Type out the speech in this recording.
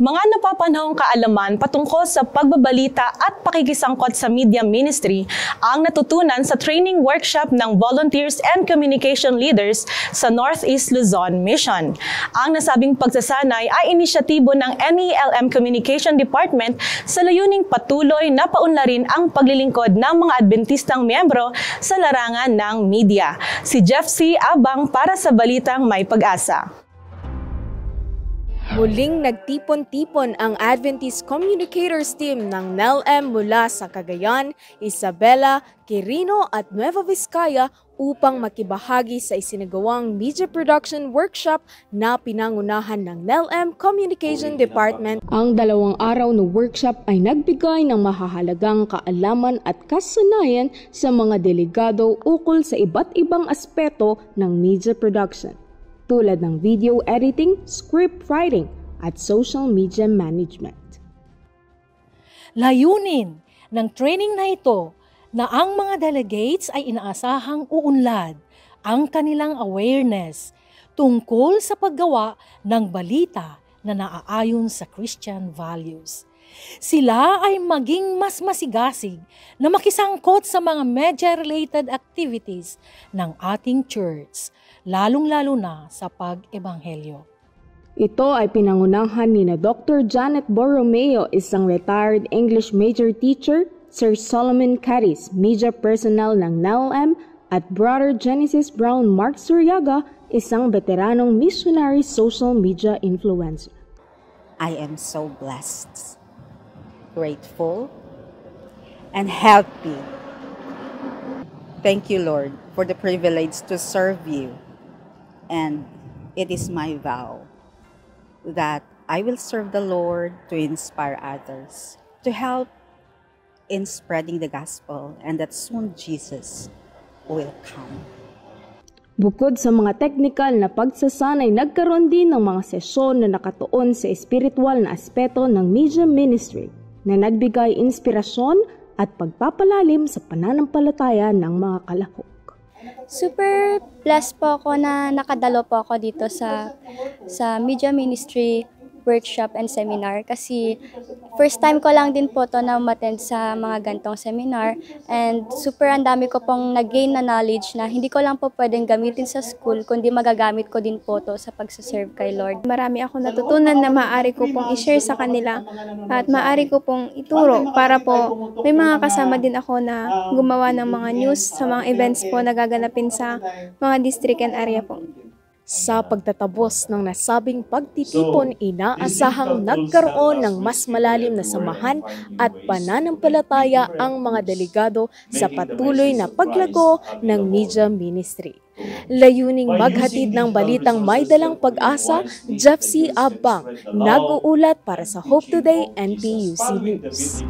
Mga napapanahong kaalaman patungkol sa pagbabalita at pakikisangkot sa media ministry ang natutunan sa training workshop ng Volunteers and Communication Leaders sa Northeast Luzon Mission. Ang nasabing pagsasanay ay inisyatibo ng NELM Communication Department sa layuning patuloy na paunlarin ang paglilingkod ng mga Adventistang miyembro sa larangan ng media. Si Jeff C. Abang para sa Balitang May Pag-asa. Muling nagtipon-tipon ang Adventist Communicators Team ng NELM mula sa Cagayan, Isabela, Quirino at Nueva Vizcaya upang makibahagi sa isinagawang media production workshop na pinangunahan ng NELM Communication Department. Ang dalawang araw na workshop ay nagbigay ng mahahalagang kaalaman at kasanayan sa mga delegado ukol sa iba't ibang aspeto ng media production tulad ng video editing, script writing, at social media management. Layunin ng training na ito na ang mga delegates ay inaasahang uunlad ang kanilang awareness tungkol sa paggawa ng balita na naaayon sa Christian values. Sila ay maging mas masigasig na makisangkot sa mga media-related activities ng ating church, lalong-lalo na sa pag-ebanghelyo. Ito ay pinangunahan ni na Dr. Janet Borromeo, isang retired English major teacher, Sir Solomon Caris, media personnel ng NLM, at Brother Genesis Brown Mark Suryaga, isang veteranong missionary social media influencer. I am so blessed, grateful, and happy. Thank you, Lord, for the privilege to serve you. And it is my vow that I will serve the Lord to inspire others, to help in spreading the gospel, and that soon Jesus will come. Bukod sa mga teknikal na pagsasanay, nagkaroon din ng mga sesyon na nakatuon sa espiritual na aspeto ng media ministry na nagbigay inspirasyon at pagpapalalim sa pananampalataya ng mga kalahok. Super blessed po ako na nakadalo po ako dito sa sa media ministry workshop and seminar kasi first time ko lang din po to na umattend sa mga gantong seminar and super ang dami ko pong nag-gain na knowledge na hindi ko lang po pwedeng gamitin sa school kundi magagamit ko din po to sa pagsaserve kay Lord. Marami ako natutunan na maaari ko pong i-share sa kanila at maaari ko pong ituro para po may mga kasama din ako na gumawa ng mga news sa mga events po na gaganapin sa mga district and area po. Sa pagtatabos ng nasabing pagtitipon, inaasahang nagkaroon ng mas malalim na samahan at pananampalataya ang mga delegado sa patuloy na paglago ng media ministry. Layuning maghatid ng balitang may dalang pag-asa, Jeff C. Abang, nag-uulat para sa Hope Today NPUC News.